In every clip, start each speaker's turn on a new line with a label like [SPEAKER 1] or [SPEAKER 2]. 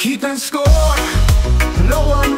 [SPEAKER 1] Keep can score, no one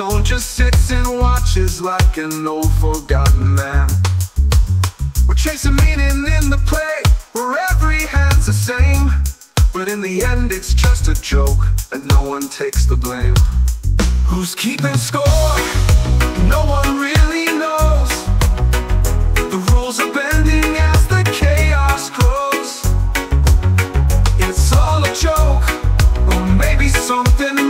[SPEAKER 1] stone just sits and watches like an old forgotten man. We're chasing meaning in the play, where every hand's the same. But in the end, it's just a joke, and no one takes the blame. Who's keeping score? No one really knows. The rules are bending as the chaos grows. It's all a joke, or maybe something